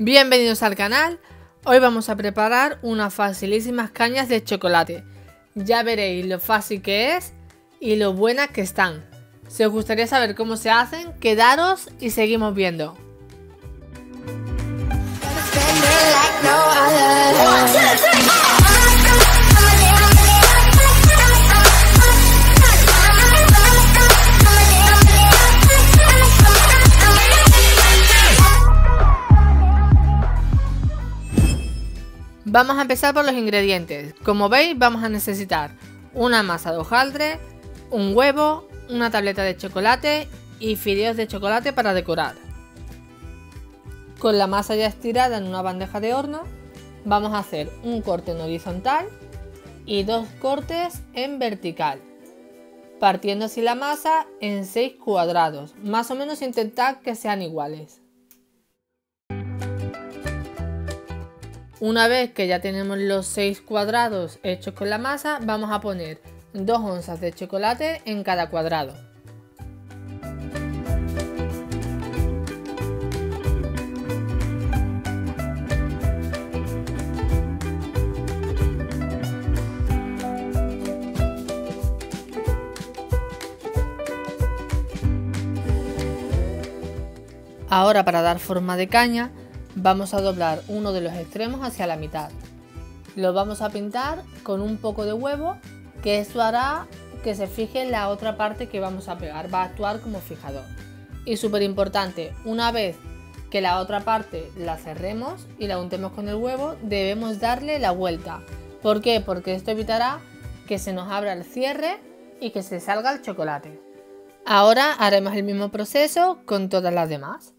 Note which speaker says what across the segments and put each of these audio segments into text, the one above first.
Speaker 1: Bienvenidos al canal, hoy vamos a preparar unas facilísimas cañas de chocolate. Ya veréis lo fácil que es y lo buenas que están. Si os gustaría saber cómo se hacen, quedaros y seguimos viendo. Vamos a empezar por los ingredientes. Como veis vamos a necesitar una masa de hojaldre, un huevo, una tableta de chocolate y fideos de chocolate para decorar. Con la masa ya estirada en una bandeja de horno vamos a hacer un corte en horizontal y dos cortes en vertical. Partiendo así la masa en 6 cuadrados, más o menos intentar que sean iguales. Una vez que ya tenemos los 6 cuadrados hechos con la masa, vamos a poner 2 onzas de chocolate en cada cuadrado. Ahora para dar forma de caña Vamos a doblar uno de los extremos hacia la mitad. Lo vamos a pintar con un poco de huevo, que eso hará que se fije la otra parte que vamos a pegar. Va a actuar como fijador. Y súper importante, una vez que la otra parte la cerremos y la untemos con el huevo, debemos darle la vuelta. ¿Por qué? Porque esto evitará que se nos abra el cierre y que se salga el chocolate. Ahora haremos el mismo proceso con todas las demás.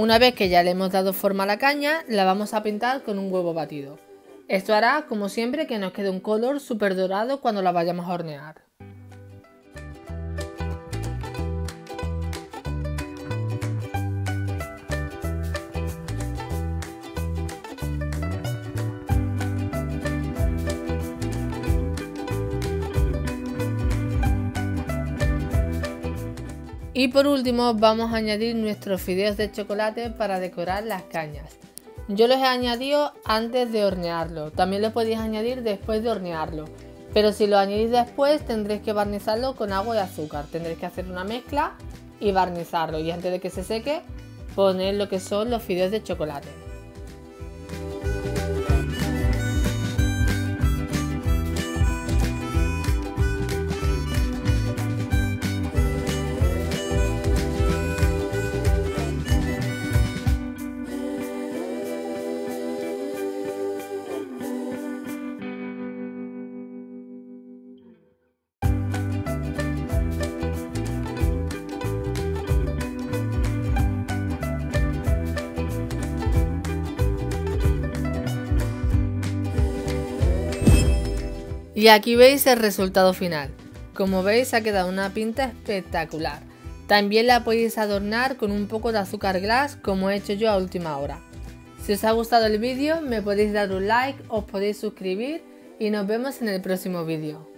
Speaker 1: Una vez que ya le hemos dado forma a la caña, la vamos a pintar con un huevo batido. Esto hará, como siempre, que nos quede un color súper dorado cuando la vayamos a hornear. Y por último vamos a añadir nuestros fideos de chocolate para decorar las cañas. Yo los he añadido antes de hornearlo, también lo podéis añadir después de hornearlo. Pero si lo añadís después tendréis que barnizarlo con agua y azúcar. Tendréis que hacer una mezcla y barnizarlo. Y antes de que se seque, poner lo que son los fideos de chocolate. Y aquí veis el resultado final. Como veis ha quedado una pinta espectacular. También la podéis adornar con un poco de azúcar glass como he hecho yo a última hora. Si os ha gustado el vídeo me podéis dar un like, os podéis suscribir y nos vemos en el próximo vídeo.